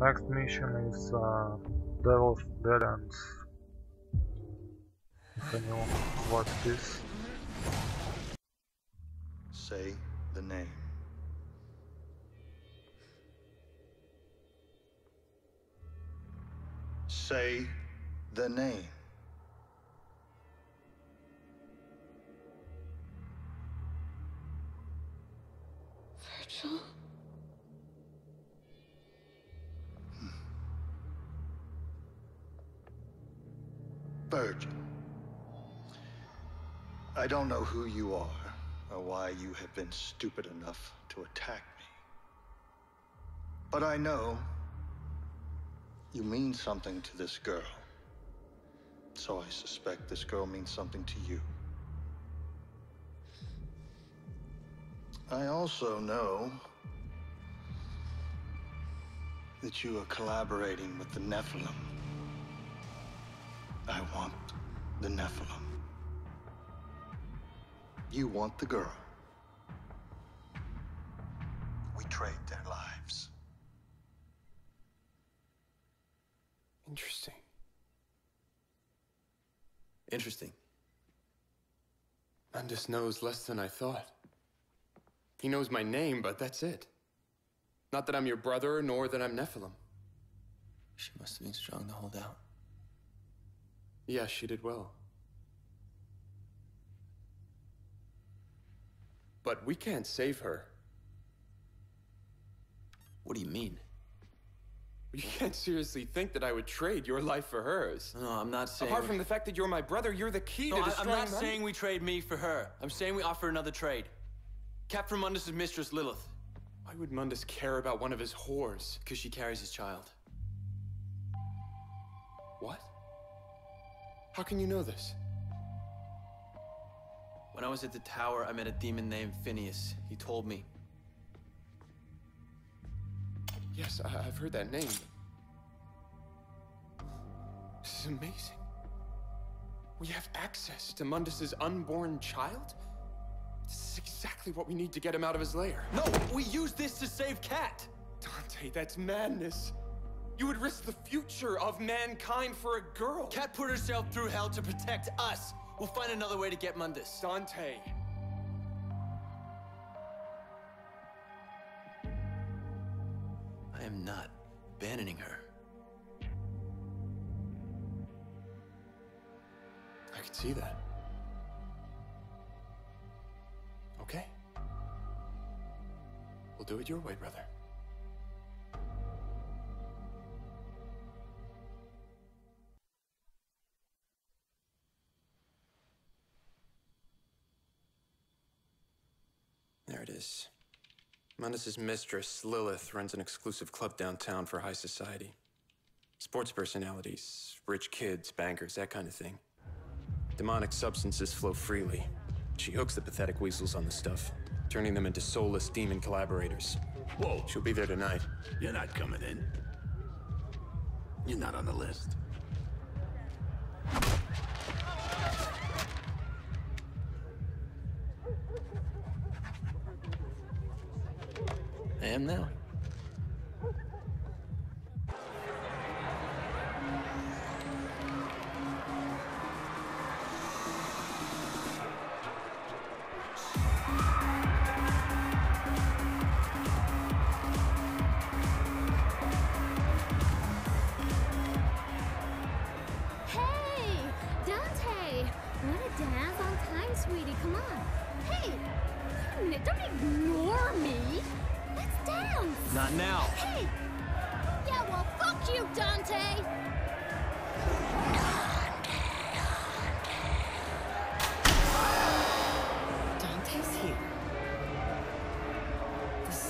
Next mission is uh, Devil's Dalliance. Can you watch this? Say the name. Say the name. Vergil. I don't know who you are or why you have been stupid enough to attack me. But I know you mean something to this girl. So I suspect this girl means something to you. I also know that you are collaborating with the Nephilim. I want the Nephilim. You want the girl. We trade their lives. Interesting. Interesting. Mundus knows less than I thought. He knows my name, but that's it. Not that I'm your brother, nor that I'm Nephilim. She must have been strong to hold out. Yes, she did well. But we can't save her. What do you mean? You can't seriously think that I would trade your life for hers. No, I'm not saying. Apart from the fact that you're my brother, you're the key No, to I, am not Mundus. saying we trade me for her. I'm saying we offer another trade. Captain Mundus' mistress, Lilith. Why would Mundus care about one of his whores? Because she carries his child. How can you know this? When I was at the tower, I met a demon named Phineas. He told me. Yes, I I've heard that name. This is amazing. We have access to Mundus's unborn child? This is exactly what we need to get him out of his lair. No, we use this to save Kat. Dante, that's madness. You would risk the future of mankind for a girl. Kat put herself through hell to protect us. We'll find another way to get Mundus. Dante. I am not abandoning her. I can see that. Okay. We'll do it your way, brother. Is. Mistress, Lilith, runs an exclusive club downtown for high society. Sports personalities, rich kids, bankers, that kind of thing. Demonic substances flow freely. She hooks the pathetic weasels on the stuff, turning them into soulless demon collaborators. Whoa, She'll be there tonight. you're not coming in. You're not on the list. I am now.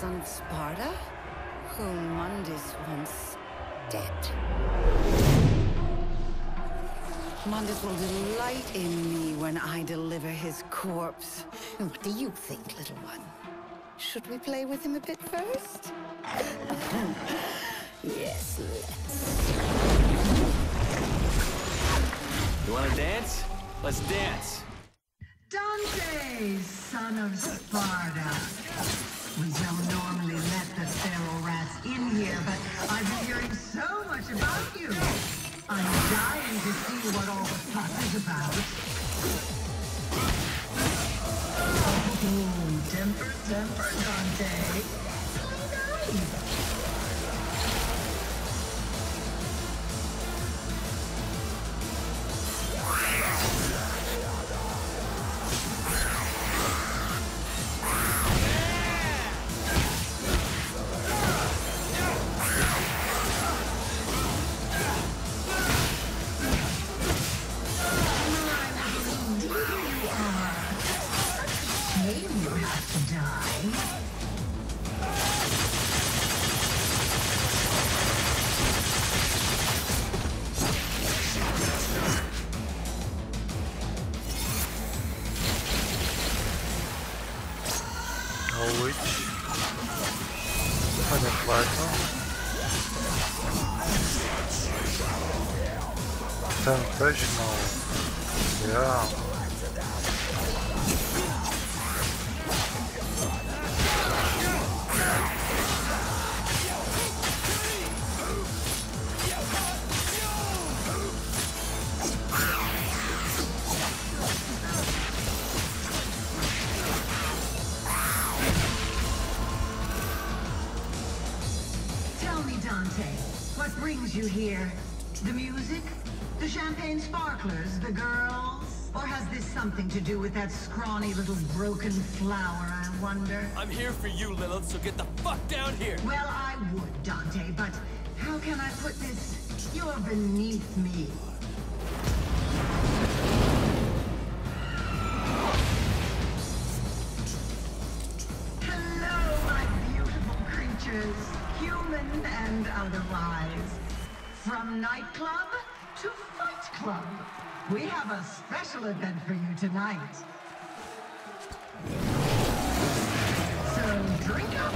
Son of Sparda, whom Mundus once dead. Mundus will delight in me when I deliver his corpse. What do you think, little one? Should we play with him a bit first? yes, let's. You wanna dance? Let's dance. Dante, son of Sparda. We don't normally let the feral rats in here, but I've been hearing so much about you. I'm dying to see what all the fuss is about. Ooh, temper, temper, Dante. Nice. Norwich. Können weiter. Sensational. Ja. Yeah. Brings you here? The music? The champagne sparklers? The girls? Or has this something to do with that scrawny little broken flower, I wonder? I'm here for you, Lilith, so get the fuck down here! Well, I would, Dante, but how can I put this? You're beneath me. Hello, my beautiful creatures, and otherwise. From nightclub to fight club, we have a special event for you tonight. So drink up,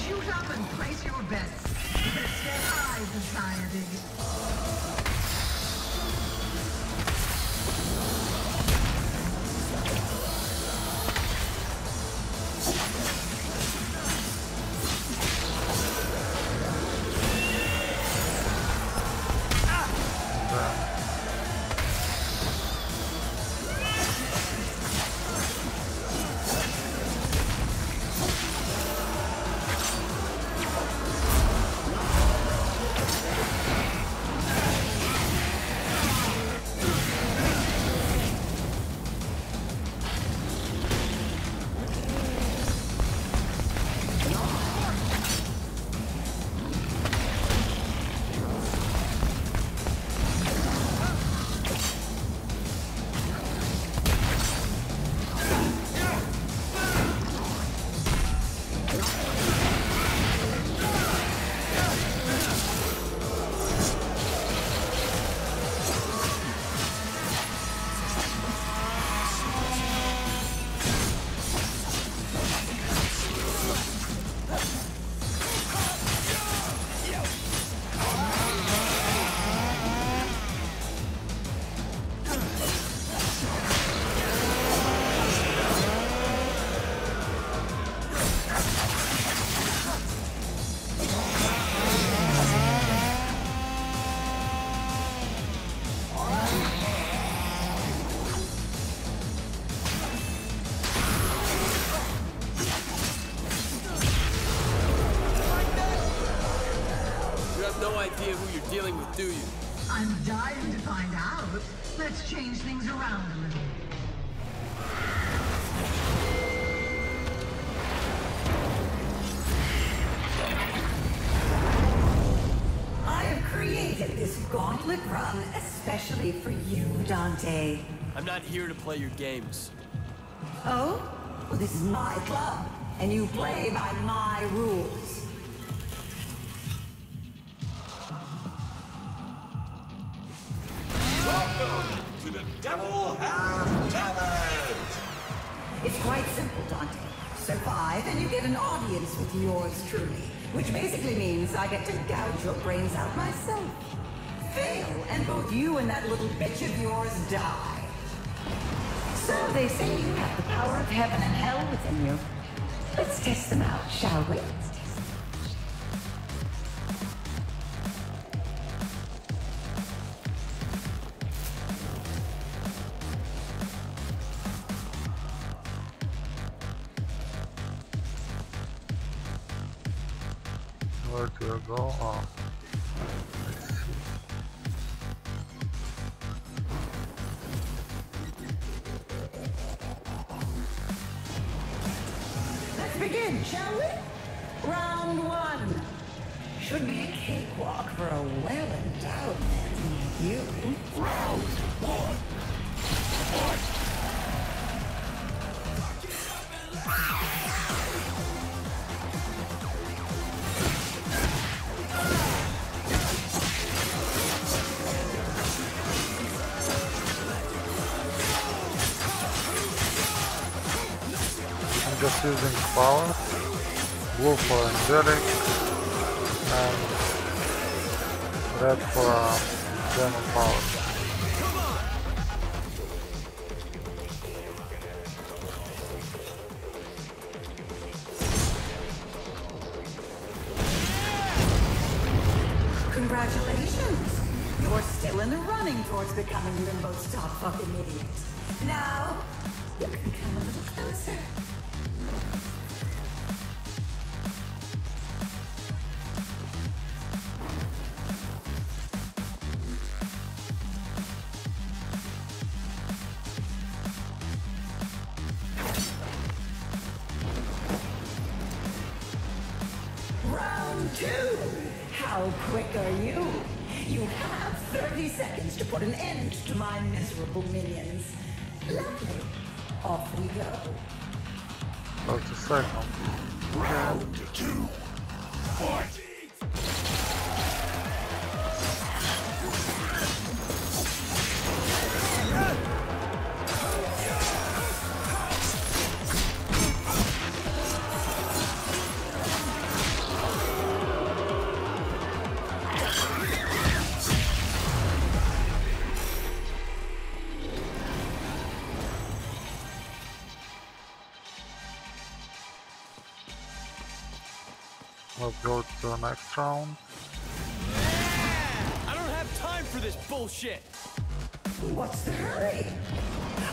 shoot up, and place your bets. Let's get high, society. No idea who you're dealing with, do you? I'm dying to find out. Let's change things around a little. I have created this gauntlet run especially for you, Dante. I'm not here to play your games. Oh? Well, this is my club, and you play by my rules. Talent! It's quite simple, Dante. Survive, and you get an audience with yours truly. Which basically means I get to gouge your brains out myself. Fail, and both you and that little bitch of yours die. So they say you have the power of heaven and hell within you. Let's test them out, shall we? Begin, shall we? Round one. Should be a cakewalk for a well-endowed man like you. Round one. I'm using power. Blue for angelic and red for uh, demon power. Congratulations! You're still in the running towards becoming Limbo's top fucking idiot. Now, you can come a little closer. Off we go. That's the second. Round two. Fight! Round. I don't have time for this bullshit. What's the hurry?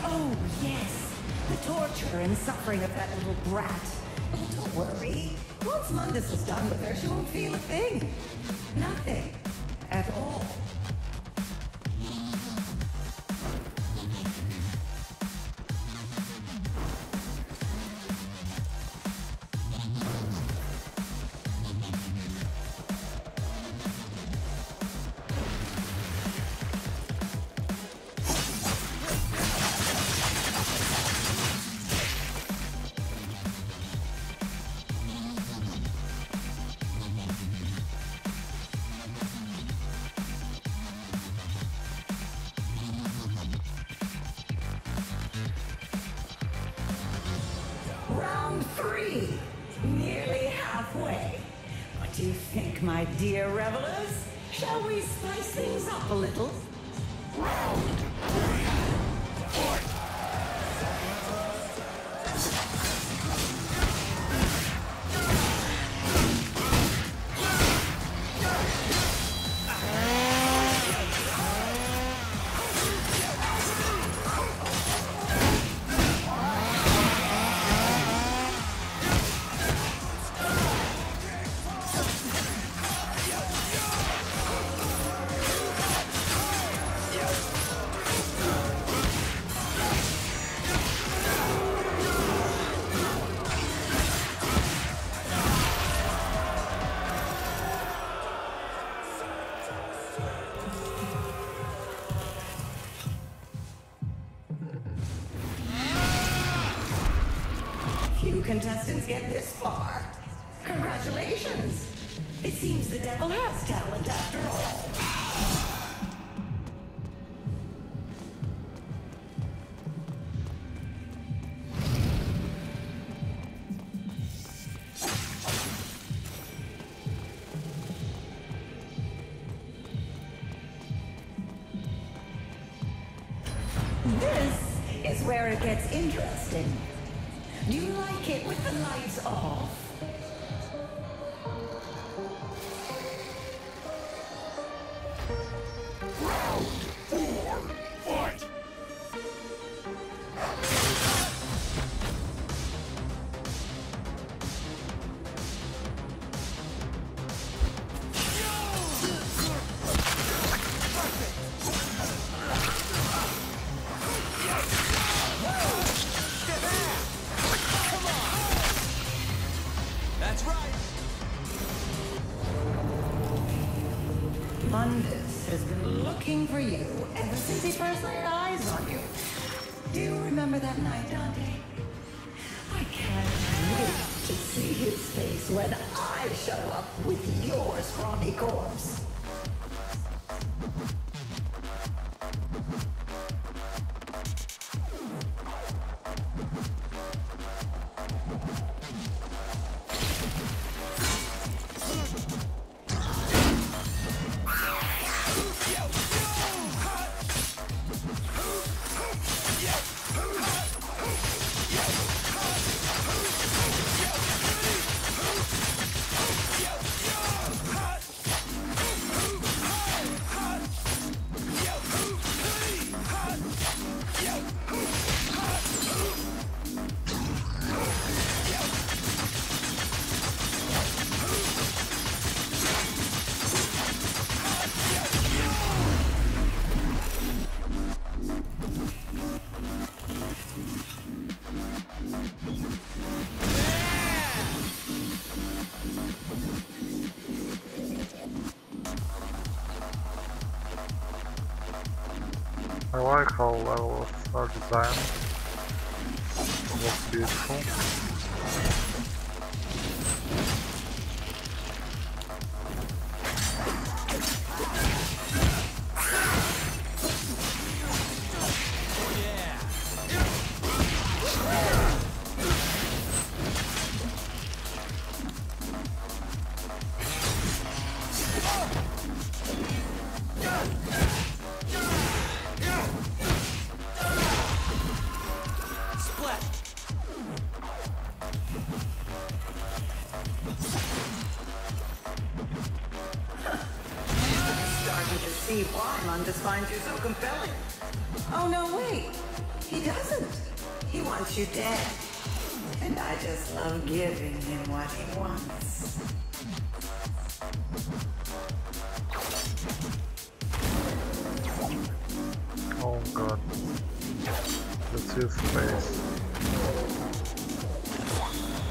Oh, yes. The torture and suffering of that little brat. Oh, don't worry. Once Mundus is done with her, she won't feel a thing. Nothing. At all. Three. Nearly halfway. What do you think, my dear revelers? Shall we spice things up a little? Few contestants get this far. Congratulations. It seems the devil has talent after all. This is where it gets interesting. Do you like it with the lights off? I can't wait to see his face when I show up with your scrawny corpse. Like how levels are designed. Looks beautiful. His face.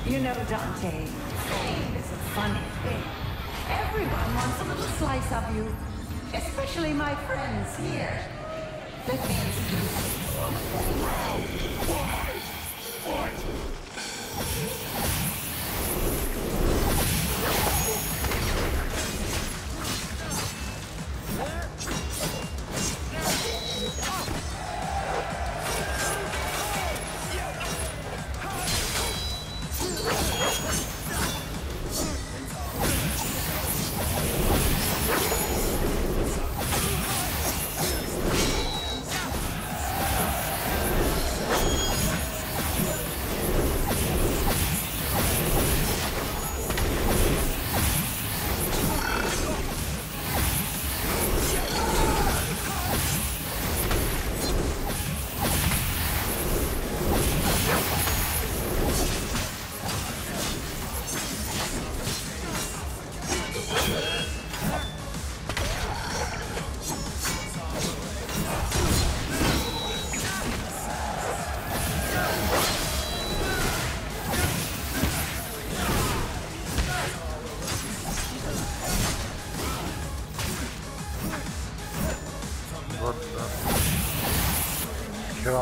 You know, Dante, fame is a funny thing. Everyone wants a little slice of you, especially my friends here. Let me introduce What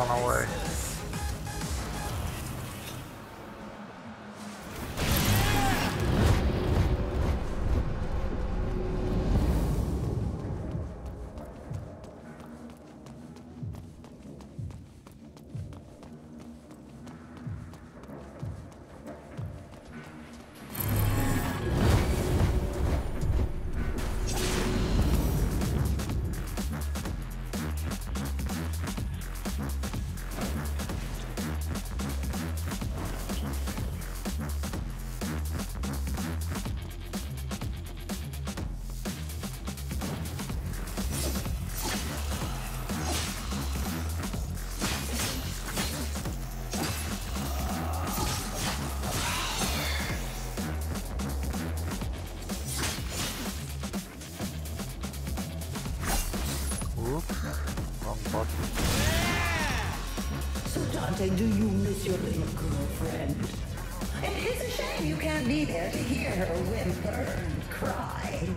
He ran away. So, Dante, do you miss your little girlfriend? It is a shame you can't be there to hear her whimper and cry.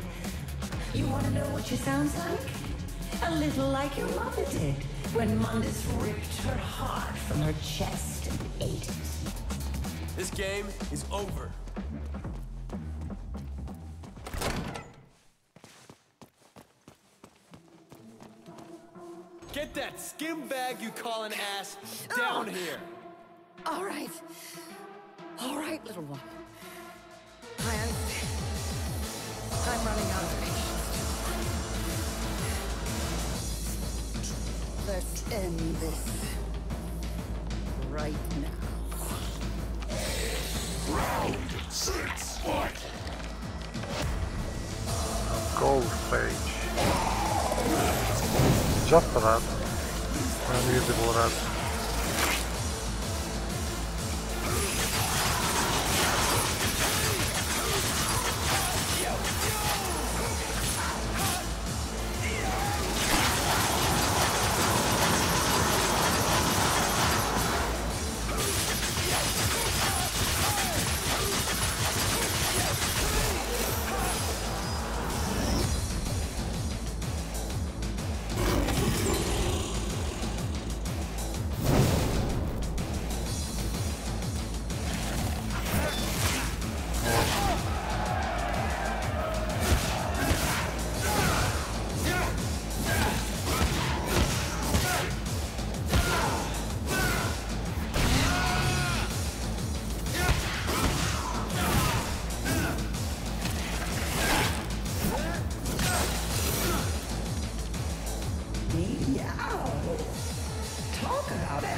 You want to know what what she sounds like? A little like your mother did when Mundus ripped her heart from her chest and ate it. This game is over. Bag you call an ass down oh. here. All right. All right, little one. I understand. I'm running out of patience. Let's end this. Right now. Round six, fight! Gold stage. Just a rat. разрезы был раз.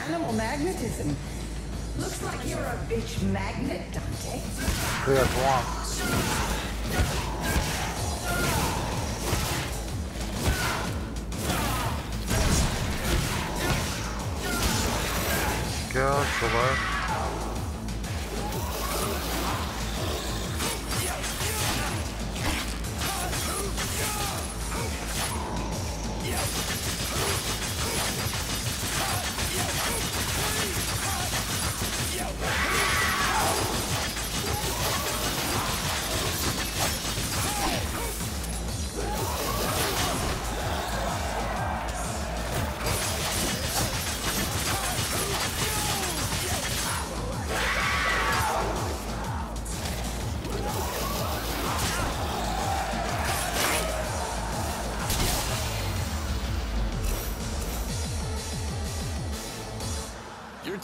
Animal magnetism. Looks like you're a bitch magnet, Dante. At once. Go to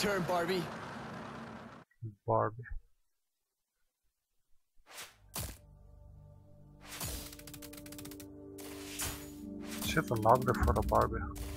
turn, Barbie. Barbie. She's ugly for a Barbie.